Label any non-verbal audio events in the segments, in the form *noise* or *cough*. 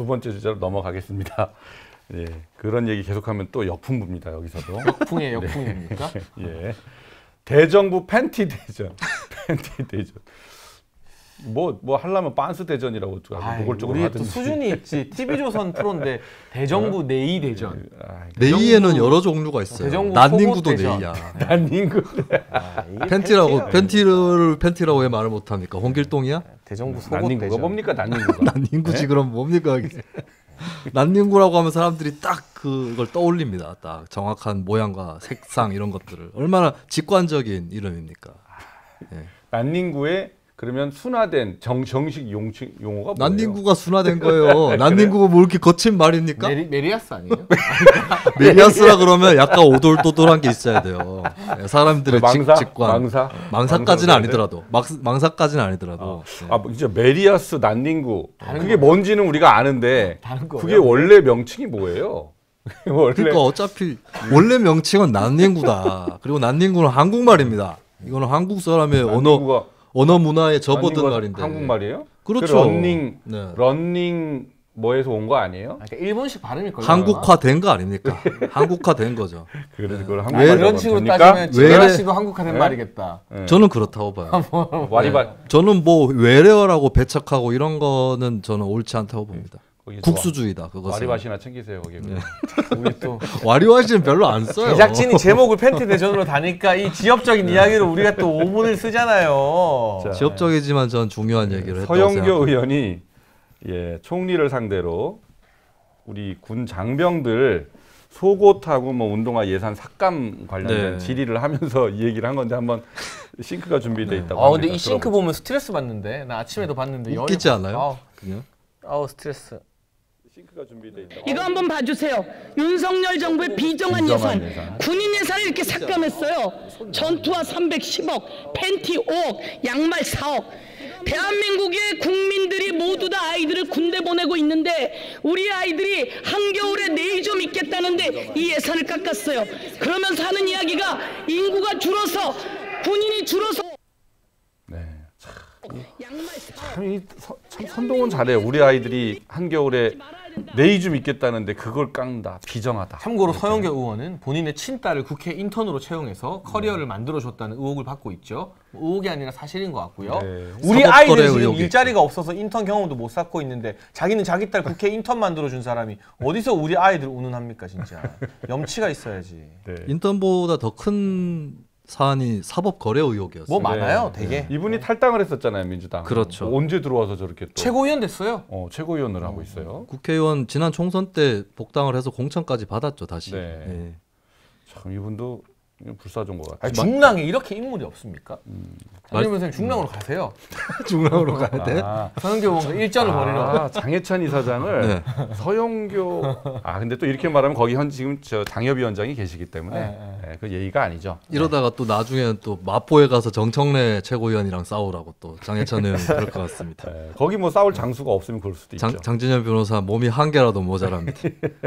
두 번째 주제로 넘어가겠습니다. *laughs* 예, 그런 얘기 계속하면 또 역풍부입니다. 여기서도. 역풍의 *laughs* 역풍입니까? *laughs* 예. 대정부 팬티 대전. 팬티 대전. 뭐, 뭐 하려면 빤스 대전이라고 노골적으로 우리 또 하든지. 수준이 있지. TV조선 프로인데 대정부 내의 대전. 아, 네이에는 대정부- 여러 종류가 있어요. 난닝구도 대전. 네이야. *laughs* 난닝구. 아, 팬티라고 팬티를 팬티라고 왜 말을 못 합니까? 홍길동이야? 대정부 속옷 난닝구가 대전. 뭡니까 난닝구가? *laughs* 난닝구지 그럼 뭡니까? 난닝구라고 하면 사람들이 딱 그걸 떠올립니다. 딱 정확한 모양과 색상 이런 것들을 얼마나 직관적인 이름입니까? 난닝구의 그러면 순화된 정, 정식 용칭, 용어가 뭐예요? 난닝구가 순화된 *laughs* 거예요. 난닝구가 뭐 이렇게 거친 말입니까? 메리, 메리야스 아니에요? *laughs* 메리야스라 그러면 약간 오돌도돌한 게 있어야 돼요. 네, 사람들의 망사? 직, 직관. 망사? 망사까지는 망사로 아니더라도 막, 망사까지는 아니더라도 네. 아, 뭐 진짜 메리야스 난닝구. 다른 그게 뭔지는 우리가 아는데 거예요? 그게 원래 명칭이 뭐예요? *laughs* 원래 그러니까 어차피 원래 명칭은 난닝구다. 그리고 난닝구는 한국말입니다. 이거는 한국 사람의 언어 난닝구가 언어 문화에 접어든 말인데. 한국말이에요? 그렇죠. 그 런닝 네. 런닝 뭐에서 온 거 아니에요? 아, 그러니까 일본식 발음일 걸요. 한국화된 거 아닙니까? *laughs* 한국화된 거죠. 그래서 그걸 아, 한국말로 이런 식으로 됩니까? 따지면 왜- 제라 씨도 한국화된 네? 말이겠다. 네. 저는 그렇다고 봐요. 와리바 저는 뭐 외래어라고 배척하고 이런 거는 저는 옳지 않다고 봅니다. 거기서 국수주의다 그것은. 와리바시나 챙기세요 거기. 네. 우리 또 와리와시는 별로 안 써요. 제작진이 제목을 팬티 대전으로 다니까 이 지역적인 이야기를 우리가 또 5분을 쓰잖아요. 자, 지역적이지만 전 중요한 얘기를 했다고 서영교 생각합니다. 의원이 예, 총리를 상대로 우리 군 장병들 속옷하고 뭐 운동화 예산 삭감 관련된 네. 질의를 하면서 이 얘기를 한 건데 한번 싱크가 준비돼 있다고. 아 근데 합니다. 이 싱크 들어보죠. 보면 스트레스 받는데 나 아침에도 봤는데 웃기지 열이- 않아요? 아우, 그냥? 아우 스트레스. 싱크가 준비돼 있다. 이거 한번 봐주세요. 윤석열 정부의 비정한, 비정한 예산, 예산. 군인 예산을 이렇게 삭감했어요. 전투화 310억, 팬티 5억, 양말 4억. 대한민국의 국민들이 모두 다 아이들을 군대 보내고 있는데 우리 아이들이 한겨울에 내일 좀 있겠다는데 이 예산을 깎았어요. 그러면서 하는 이야기가 인구가 줄어서 군인이 줄어서 네. 양말 4억. 참, 이 서- 참 선동은 잘해요. 우리 아이들이 한겨울에 내이 좀 있겠다는데 그걸 깎는다. 비정하다. 참고로 서영교 의원은 본인의 친딸을 국회 인턴으로 채용해서 커리어를 만들어줬다는 의혹을 받고 있죠. 뭐 의혹이 아니라 사실인 것 같고요. 네. 우리 아이들이 지금 의혹이 일자리가 없어서 인턴 경험도 못 쌓고 있는데 자기는 자기 딸 국회 인턴 만들어준 사람이 어디서 우리 아이들 운운합니까 진짜. *laughs* 염치가 있어야지. 네. 인턴보다 더 큰 사안이 사법 거래 의혹이었어요. 뭐 많아요 네. 되게. 이분이 탈당을 했었잖아요 민주당. 그렇죠. 뭐 언제 들어와서 저렇게 또 최고위원 됐어요. 어, 최고위원을 하고 있어요. 국회의원 지난 총선 때 복당을 해서 공천까지 받았죠 다시. 네. 예. 참 이분도 불사조인 것 같아요. 중랑에 이렇게 인물이 없습니까? 음. 아니면 선생님 중랑으로 가세요. *laughs* 중앙으로 가야 돼? 아, 서영교 의원과 일전을 벌이러. 아, 장해찬 이사장을 네. 서영교 아 근데 또 이렇게 말하면 거기 현 지금 저 당협위원장이 계시기 때문에 네, 네, 그 예의가 아니죠. 이러다가 또 나중에는 또 마포에 가서 정청래 최고위원이랑 싸우라고 또 장해찬 의원이 *laughs* 그럴 것 같습니다. 네, 거기 뭐 싸울 장수가 없으면 그럴 수도 장, 있죠. 장진현 변호사 몸이 한 개라도 모자랍니다.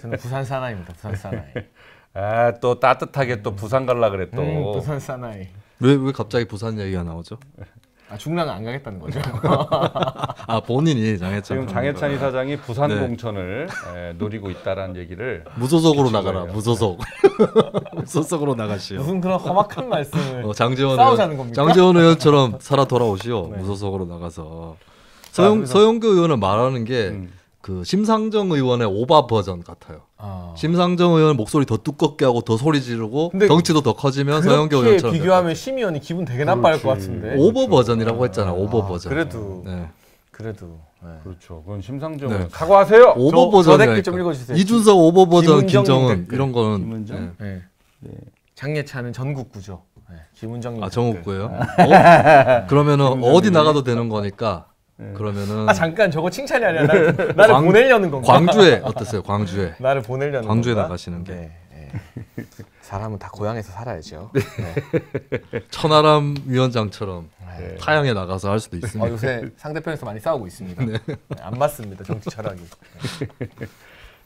저는 부산 사나이입니다. 부산 사나이. *laughs* 아, 또 따뜻하게 또 부산 갈라 그래 또. 음, 부산 사나이. 왜, 왜 갑자기 부산 얘기가 나오죠? 아, 중랑은 안 가겠다는 거죠. *laughs* 아 본인이 장해찬 지금 장해찬 이사장이 부산 네. 공천을 에, 노리고 있다라는 얘기를 무소속으로 나가라 거예요. 무소속 *laughs* 무소속으로 나가시오. 무슨 그런 험악한 말씀을. 어, 장재원 싸우자는 의원, 겁니까? 장재원 의원처럼 살아 돌아오시오. 네. 무소속으로 나가서 서영 서영교 의원은 말하는 게 음. 그 심상정 의원의 오바 버전 같아요. 아. 심상정 의원 목소리 더 두껍게 하고 더 소리 지르고 덩치도 더 커지면 서영교 의원처럼 비교하면 심 의원이 기분 되게 나빠할 것 그렇지. 같은데. 오버 버전이라고 했잖아. 오버 아, 버전. 그래도 네. 그래도. 네. 그렇죠. 그건 심상정 네. 사과하세요. 오버 저 버전 댓글 좀 읽어주세요. 이준석 오버 버전 김정은 댓글. 이런 거는 김은정? 네. 네. 장례차는 전국구죠. 네. 김은정님. 아 댓글. 정욱구요. 어? 그러면은 어디 나가도 되는 거니까 그러면은 아 잠깐 저거 칭찬이 아니라 나를, *laughs* 나를 광- 보내려는 건가? 광주에 어땠어요? 광주에 *laughs* 나를 보내려는 광주에 건가? 나가시는 게. 네, 네. 사람은 다 고향에서 살아야죠. 천하람 위원장처럼 네. 타양에 나가서 할 수도 아, 있습니다. 요새 상대편에서 많이 싸우고 있습니다. *laughs* 네, 안 맞습니다 정치 철학이.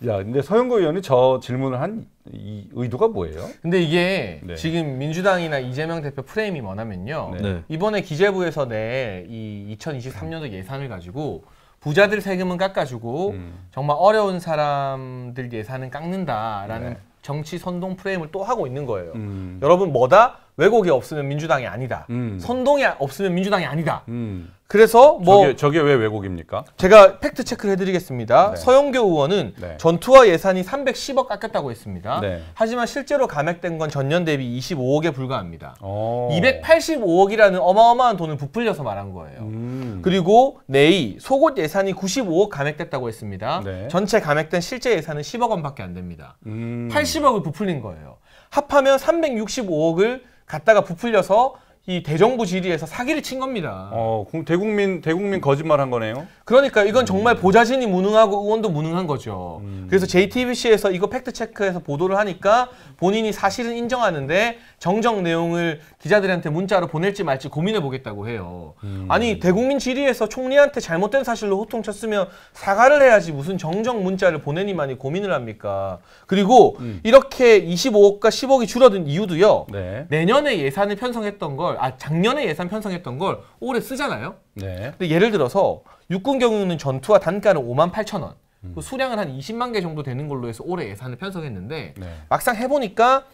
야, 근데 서영고 의원이 저 질문을 한 이 의도가 뭐예요? 근데 이게 네. 지금 민주당이나 이재명 대표 프레임이 뭐냐면요. 네. 네. 이번에 기재부에서 내 이 2023년도 예산을 가지고 부자들 세금은 깎아주고 음. 정말 어려운 사람들 예산은 깎는다라는 네. 정치 선동 프레임을 또 하고 있는 거예요. 음. 여러분 뭐다? 왜곡이 없으면 민주당이 아니다. 음. 선동이 없으면 민주당이 아니다. 음. 그래서 뭐 저게, 저게 왜 왜곡입니까? 제가 팩트 체크를 해드리겠습니다. 네. 서영교 의원은 네. 전투와 예산이 310억 깎였다고 했습니다. 네. 하지만 실제로 감액된 건 전년 대비 25억에 불과합니다. 어. 285억이라는 어마어마한 돈을 부풀려서 말한 거예요. 음. 그리고 내이 속옷 예산이 95억 감액됐다고 했습니다. 네. 전체 감액된 실제 예산은 10억 원밖에 안 됩니다. 음. 80억을 부풀린 거예요. 합하면 365억을 갖다가 부풀려서 이 대정부 질의에서 사기를 친 겁니다. 어, 국- 대국민 대국민 거짓말한 거네요. 그러니까 이건 정말 보좌진이 무능하고 의원도 무능한 거죠. 음. 그래서 JTBC에서 이거 팩트 체크해서 보도를 하니까 본인이 사실은 인정하는데 정정 내용을 기자들한테 문자로 보낼지 말지 고민해 보겠다고 해요. 음. 아니 대국민 질의에서 총리한테 잘못된 사실로 호통쳤으면 사과를 해야지 무슨 정정 문자를 보내니만이 고민을 합니까? 그리고 음. 이렇게 25억과 10억이 줄어든 이유도요. 네. 내년에 예산을 편성했던 걸, 아 작년에 예산 편성했던 걸 올해 쓰잖아요. 네. 근데 예를 들어서 육군 경우는 전투와 단가는 5만 8천 원, 음. 그 수량은 한 20만 개 정도 되는 걸로 해서 올해 예산을 편성했는데 네. 막상 해보니까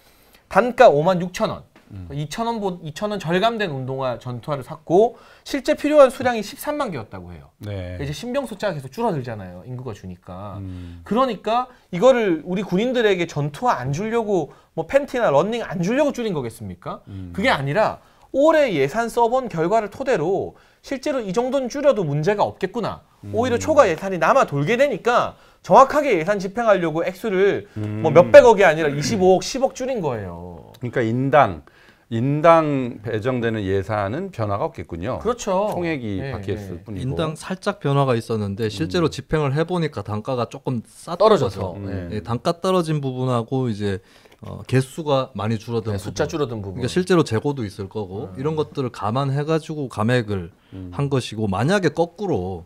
단가 5만 6천 원, 음. 2천 원, 2천 원 절감된 운동화 전투화를 샀고 실제 필요한 수량이 13만 개였다고 해요. 네. 이제 신병 숫자가 계속 줄어들잖아요. 인구가 주니까. 음. 그러니까 이거를 우리 군인들에게 전투화 안 주려고 뭐 팬티나 런닝 안 주려고 줄인 거겠습니까? 음. 그게 아니라 올해 예산 써본 결과를 토대로 실제로 이 정도는 줄여도 문제가 없겠구나. 음. 오히려 초과 예산이 남아 돌게 되니까 정확하게 예산 집행하려고 액수를 음. 뭐 몇백억이 아니라 25억, 10억 줄인 거예요. 그러니까 인당 인당 배정되는 예산은 변화가 없겠군요. 그렇죠. 총액이 예, 바뀌었을 예. 뿐이고. 인당 살짝 변화가 있었는데 실제로 집행을 해보니까 단가가 조금 쌌던 떨어져서. 음. 예, 단가 떨어진 부분하고 이제 어, 개수가 많이 줄어든 네, 숫자. 줄어든 부분. 그러니까 실제로 재고도 있을 거고 이런 것들을 감안해가지고 감액을 음. 한 것이고 만약에 거꾸로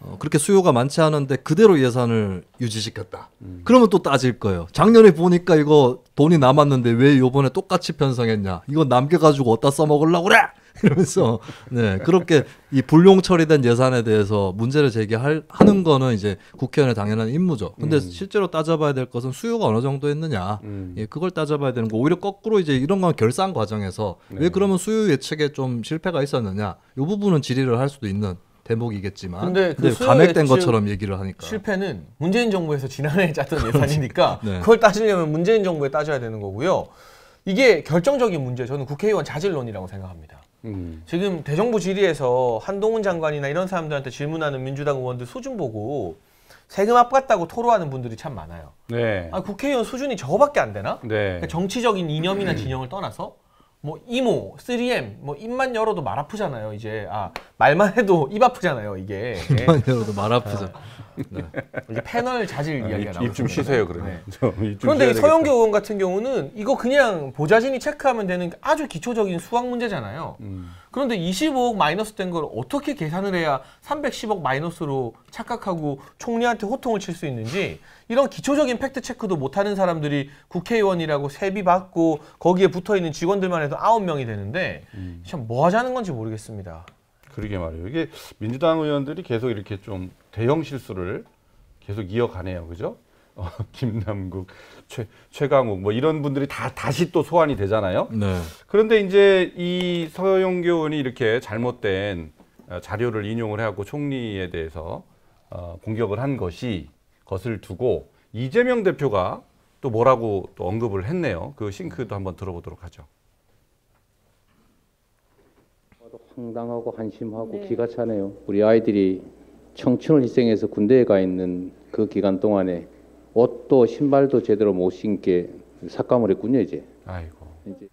어, 그렇게 수요가 많지 않은데 그대로 예산을 유지시켰다. 음. 그러면 또 따질 거예요. 작년에 보니까 이거 돈이 남았는데 왜 요번에 똑같이 편성했냐? 이거 남겨가지고 어디다 써먹으려고 그래? *laughs* 이러면서 네 그렇게 이 불용 처리된 예산에 대해서 문제를 제기할 하는 거는 이제 국회의원의 당연한 임무죠. 근데 음. 실제로 따져봐야 될 것은 수요가 어느 정도 했느냐. 음. 예, 그걸 따져봐야 되는 거. 오히려 거꾸로 이제 이런 건 결산 과정에서 네. 왜 그러면 수요 예측에 좀 실패가 있었느냐. 이 부분은 질의를 할 수도 있는 대목이겠지만. 근데 그 근데 수요 감액된 것처럼 얘기를 하니까. 실패는 문재인 정부에서 지난해 짰던 *laughs* 예산이니까 *laughs* 네. 그걸 따지려면 문재인 정부에 따져야 되는 거고요. 이게 결정적인 문제, 저는 국회의원 자질론이라고 생각합니다. 음. 지금 대정부 질의에서 한동훈 장관이나 이런 사람들한테 질문하는 민주당 의원들 수준 보고 세금 아깝다고 토로하는 분들이 참 많아요. 네. 아, 국회의원 수준이 저거밖에 안 되나? 네. 그러니까 정치적인 이념이나 진영을 떠나서 뭐 이모, 3M, 뭐 입만 열어도 말 아프잖아요. 이제 아 말만 해도 입 아프잖아요. 이게 만이라도 말 아프죠. 네. 이게 패널 자질 이야기가 나오죠. 아, 입좀 쉬세요 그러면. 네. *laughs* 좀 입좀 그런데 서영교. 의원 같은 경우는 이거 그냥 보좌진이 체크하면 되는 아주 기초적인 수학 문제잖아요. 음. 그런데 25억 마이너스 된 걸 어떻게 계산을 해야 310억 마이너스로 착각하고 총리한테 호통을 칠 수 있는지 이런 기초적인 팩트 체크도 못하는 사람들이 국회의원이라고 세비 받고 거기에 붙어 있는 직원들만 해도 9명이 되는데 음. 참뭐 하자는 건지 모르겠습니다. 그러게 말이에요. 이게 민주당 의원들이 계속 이렇게 좀 대형 실수를 계속 이어가네요. 그죠? 어, *laughs* 김남국, 최, 최강욱 뭐 이런 분들이 다 다시 또 소환이 되잖아요. 네. 그런데 이제 이 서영교 의원이 이렇게 잘못된 어, 자료를 인용을 해갖고 총리에 대해서 어, 공격을 한 것이 것을 두고 이재명 대표가 또 뭐라고 또 언급을 했네요. 그 싱크도 한번 들어보도록 하죠. 황당하고 한심하고 네. 기가 차네요. 우리 아이들이 청춘을 희생해서 군대에 가 있는 그 기간 동안에 옷도 신발도 제대로 못 신게 삭감을 했군요 이제. 아이고. 이제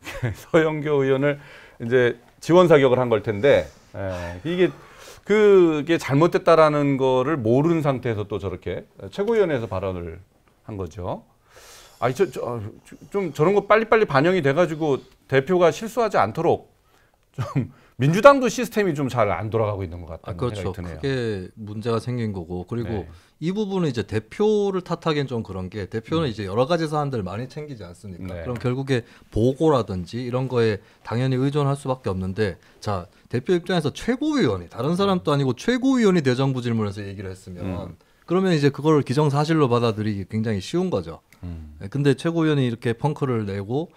*laughs* 서영교 의원을 이제 지원 사격을 한 걸 텐데 에, 이게 그게 잘못됐다라는 거를 모르는 상태에서 또 저렇게 최고위원회에서 발언을 한 거죠. 아니 저좀 저런 거 빨리빨리 반영이 돼가지고 대표가 실수하지 않도록 좀 *laughs* 민주당도 시스템이 좀 잘 안 돌아가고 있는 것 아, 같다는 그렇죠. 생각이 드네요. 그게 문제가 생긴 거고 그리고 네. 이 부분은 이제 대표를 탓하기엔 좀 그런 게 대표는 이제 여러 가지 사안들을 많이 챙기지 않습니까? 음. 네. 그럼 결국에 보고라든지 이런 거에 당연히 의존할 수밖에 없는데 자 대표 입장에서 최고위원이 다른 사람도 아니고 최고위원이 대정부 질문에서 얘기를 했으면 음. 그러면 이제 그걸 기정사실로 받아들이기 굉장히 쉬운 거죠. 음. 네, 근데 최고위원이 이렇게 펑크를 내고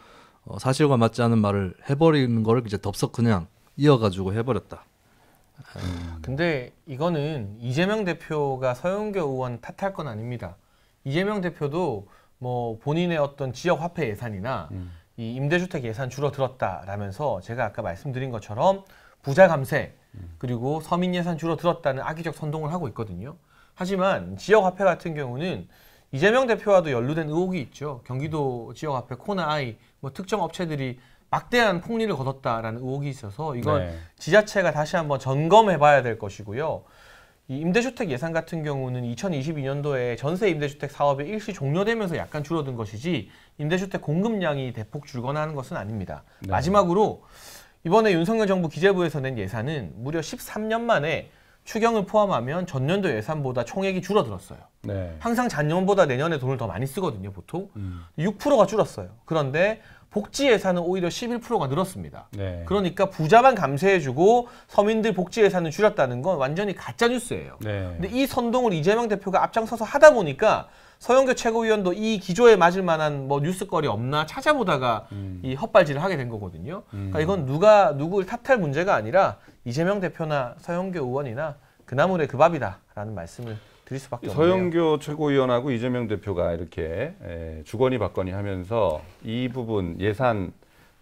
어, 사실과 맞지 않은 말을 해버리는 걸 이제 덥석 그냥 이어가지고 해버렸다. 근데 이거는 이재명 대표가 서영교 의원 탓할 건 아닙니다. 이재명 대표도 뭐 본인의 어떤 지역 화폐 예산이나 음. 이 임대주택 예산 줄어들었다라면서 제가 아까 말씀드린 것처럼 부자 감세 그리고 서민 예산 줄어들었다는 악의적 선동을 하고 있거든요. 하지만 지역 화폐 같은 경우는 이재명 대표와도 연루된 의혹이 있죠. 경기도 지역 화폐 코나아이 뭐 특정 업체들이 막대한 폭리를 거뒀다라는 의혹이 있어서 이건 네. 지자체가 다시 한번 점검해 봐야 될 것이고요. 이 임대주택 예산 같은 경우는 2022년도에 전세 임대주택 사업이 일시 종료되면서 약간 줄어든 것이지 임대주택 공급량이 대폭 줄거나 하는 것은 아닙니다. 네. 마지막으로 이번에 윤석열 정부 기재부에서 낸 예산은 무려 13년 만에 추경을 포함하면 전년도 예산보다 총액이 줄어들었어요. 네. 항상 작년보다 내년에 돈을 더 많이 쓰거든요, 보통. 음. 6%가 줄었어요. 그런데 복지 예산은 오히려 11%가 늘었습니다. 네. 그러니까 부자만 감세해주고 서민들 복지 예산을 줄였다는 건 완전히 가짜 뉴스예요. 네. 근데 이 선동을 이재명 대표가 앞장서서 하다 보니까 서영교 최고위원도 이 기조에 맞을 만한 뭐 뉴스거리 없나 찾아보다가 음. 이 헛발질을 하게 된 거거든요. 그러니까 이건 누가 누구를 탓할 문제가 아니라 이재명 대표나 서영교 의원이나 그나물의 그 밥이다라는 말씀을 드릴 수밖에 없네요. 서영교 최고위원하고 이재명 대표가 이렇게 에, 주거니 받거니 하면서 이 부분 예산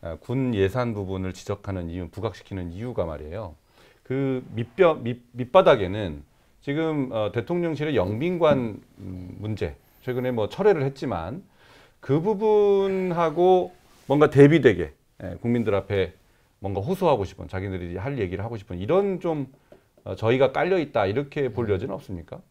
아, 군 예산 부분을 지적하는 이유, 부각시키는 이유가 말이에요. 그 밑뼈 밑, 밑바닥에는 지금 어, 대통령실의 영빈관 음, 문제 최근에 뭐 철회를 했지만 그 부분하고 뭔가 대비되게 예, 국민들 앞에 뭔가 호소하고 싶은 자기들이 할 얘기를 하고 싶은 이런 좀 어, 저희가 깔려 있다 이렇게 볼 여지는 없습니까?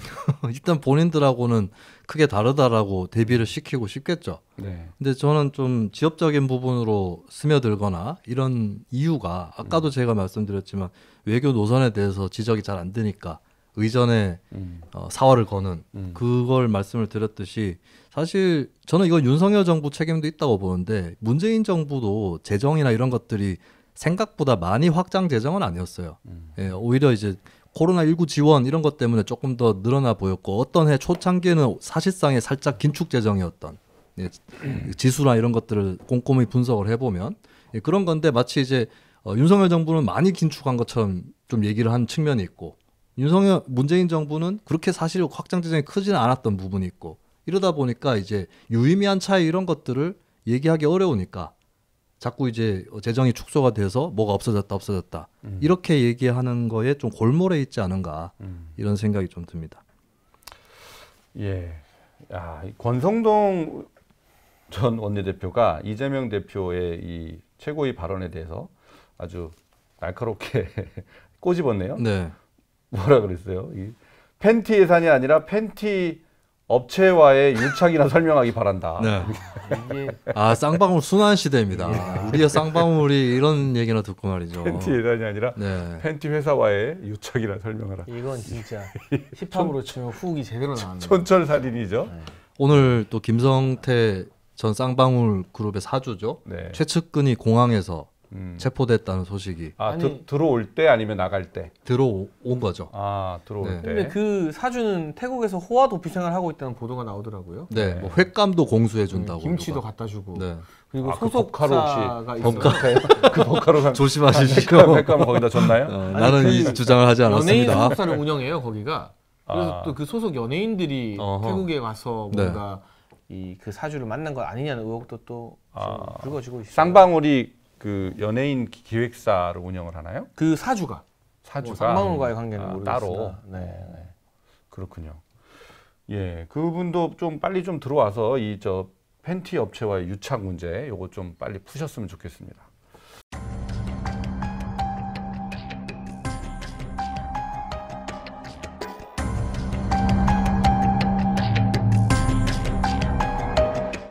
*laughs* 일단 본인들하고는 크게 다르다라고 대비를 시키고 싶겠죠. 네. 근데 저는 좀 지역적인 부분으로 스며들거나 이런 이유가 아까도 제가 말씀드렸지만 외교 노선에 대해서 지적이 잘 안 되니까 의전에 음. 어, 사활을 거는 음. 그걸 말씀을 드렸듯이 사실 저는 이건 윤석열 정부 책임도 있다고 보는데 문재인 정부도 재정이나 이런 것들이 생각보다 많이 확장 재정은 아니었어요. 음. 예, 오히려 이제 코로나 19 지원 이런 것 때문에 조금 더 늘어나 보였고 어떤 해 초창기에는 사실상의 살짝 긴축 재정이었던 예, 지수나 이런 것들을 꼼꼼히 분석을 해보면 예, 그런 건데 마치 이제 어, 윤석열 정부는 많이 긴축한 것처럼 좀 얘기를 한 측면이 있고 윤석열 문재인 정부는 그렇게 사실 확장 재정이 크지는 않았던 부분이 있고 이러다 보니까 이제 유의미한 차이 이런 것들을 얘기하기 어려우니까 자꾸 이제 재정이 축소가 돼서 뭐가 없어졌다 없어졌다 이렇게 얘기하는 거에 좀 골몰해 있지 않은가 음. 이런 생각이 좀 듭니다. 예. 야, 이 권성동 전 원내대표가 이재명 대표의 이 최고위 발언에 대해서 아주 날카롭게 *laughs* 꼬집었네요. 네. 뭐라 그랬어요? 이 팬티 예산이 아니라 팬티 업체와의 유착이나 *laughs* 설명하기 바란다. 네. 이게 아 쌍방울 순환 시대입니다. 우리의 쌍방울이 이런 얘기나 듣고 말이죠. 팬티 예산이 아니라 네. 팬티 회사와의 유착이나 설명하라. 이건 진짜 *laughs* 힙합으로 치면 후기 제대로 나왔네요. 촌철살인이죠. 오늘 또 김성태 전 쌍방울 그룹의 사주죠. 네. 최측근이 공항에서 음. 체포됐다는 소식이 아, 아니- 드, 들어올 때 아니면 나갈 때. 들어온 거죠. 아, 들어올 네. 때. 근데 그 사주는 태국에서 호화 도피 생활을 하고 있다는 보도가 나오더라고요. 네, 네. 뭐 횟감도 공수해 준다고. 김치도 누가. 갖다 주고 네. 그리고 아, 그 소속사가 혹시 있어요. *laughs* 그 버카로 간 조심하십시오. 백감 거기다 줬나요? 어, 아니, 나는 그 이 주장을 하지 연예인 않았습니다. 소속사를 운영해요 거기가. 그래서 아. 또그 소속 연예인들이 어허. 태국에 가서 네. 뭔가 이그 사주를 만난 것 아니냐는 의혹도 또 아. 불거지고 있어요. 쌍방울이 그 연예인 기- 기획사를 운영을 하나요? 그 사주가 사주가 뭐 쌍방울과의 관계는 아, 따로 네, 네. 그렇군요. 예, 그분도 좀 빨리 좀 들어와서 이 저 팬티 업체와의 유착 문제 요거 좀 빨리 푸셨으면 좋겠습니다.